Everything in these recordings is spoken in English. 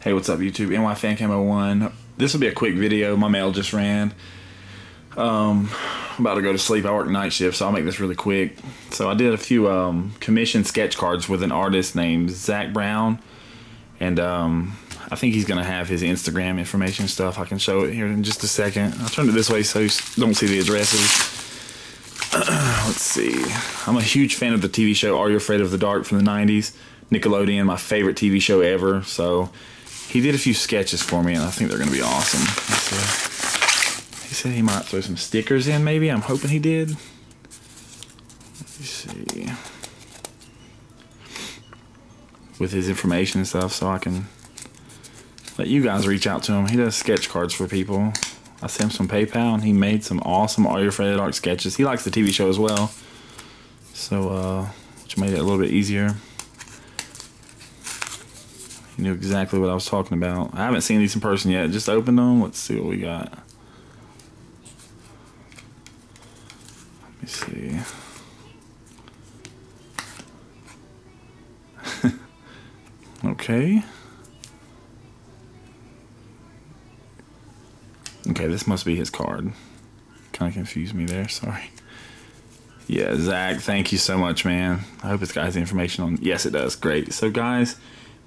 Hey, what's up, YouTube? NY Fan Camo One. This will be a quick video. My mail just ran. Um, I'm about to go to sleep. I work night shift, so I'll make this really quick. So I did a few um, commission sketch cards with an artist named Zack Brown, and um, I think he's gonna have his Instagram information stuff. I can show it here in just a second. I'll turn it this way so you don't see the addresses. Let's see. I'm a huge fan of the TV show Are You Afraid of the Dark from the 90s. Nickelodeon, my favorite TV show ever. So he did a few sketches for me, and I think they're going to be awesome. He said he might throw some stickers in, maybe. I'm hoping he did. Let me see. With his information and stuff, so I can let you guys reach out to him. He does sketch cards for people. I sent him some PayPal, and he made some awesome Are You Afraid of the Dark sketches. He likes the TV show as well, so uh, which made it a little bit easier. He knew exactly what I was talking about. I haven't seen these in person yet. Just opened them. Let's see what we got. Let me see. okay. Okay, this must be his card. Kind of confused me there. Sorry. Yeah, Zack, thank you so much, man. I hope it's got information on. Yes, it does. Great. So, guys,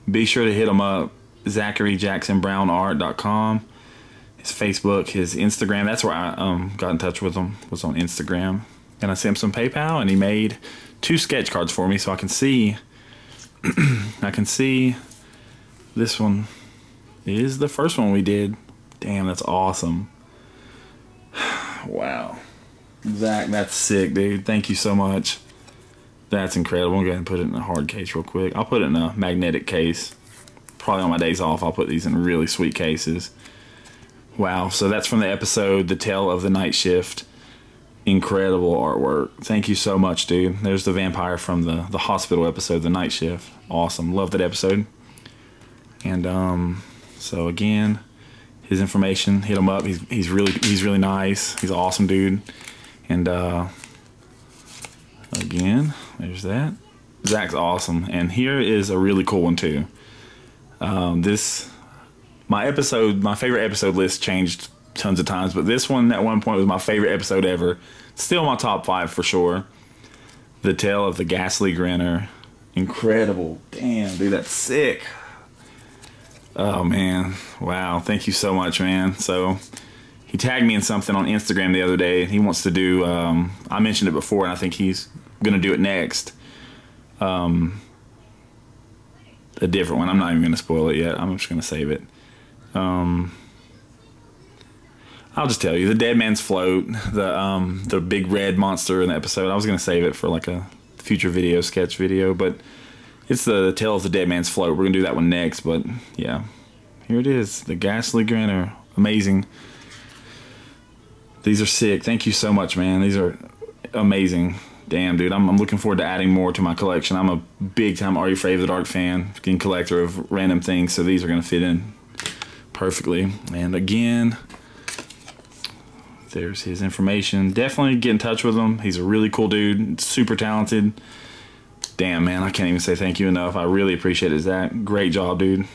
be sure to hit him up. ZacharyJacksonBrownArt.com. His Facebook, his Instagram. That's where I um, got in touch with him. Was on Instagram, and I sent him some PayPal, and he made two sketch cards for me, so I can see. I can see. This one is the first one we did. Damn, that's awesome. wow. Zack, that's sick, dude. Thank you so much. That's incredible. I'm going to put it in a hard case real quick. I'll put it in a magnetic case. Probably on my days off, I'll put these in really sweet cases. Wow. So that's from the episode, The Tale of the Night Shift. Incredible artwork. Thank you so much, dude. There's the vampire from the, the hospital episode, The Night Shift. Awesome. Love that episode. And um, so again, his information, hit him up. He's, he's really he's really nice. He's an awesome dude. And uh, again, there's that. Zack's awesome. And here is a really cool one too. Um, this my episode, my favorite episode list changed tons of times, but this one at one point was my favorite episode ever. Still my top five for sure. The Tale of the Ghastly Grinner. Incredible. Damn, dude, that's sick. Oh man, wow! Thank you so much, man. So he tagged me in something on Instagram the other day. He wants to do. Um, I mentioned it before, and I think he's gonna do it next. Um, a different one. I'm not even gonna spoil it yet. I'm just gonna save it. Um, I'll just tell you the Dead Man's Float, the um, the big red monster in the episode. I was gonna save it for like a future video sketch video, but it's the Tale of the Dead Man's Float. We're gonna do that one next, but yeah, here it is. The Ghastly Grinner, amazing. These are sick. Thank you so much, man. These are amazing. Damn, dude, I'm, I'm looking forward to adding more to my collection. I'm a big time Are You Afraid of the Dark fan, getting collector of random things, so these are gonna fit in perfectly. And again, there's his information. Definitely get in touch with him. He's a really cool dude, super talented damn man, I can't even say thank you enough. I really appreciate it, Zack. Great job, dude.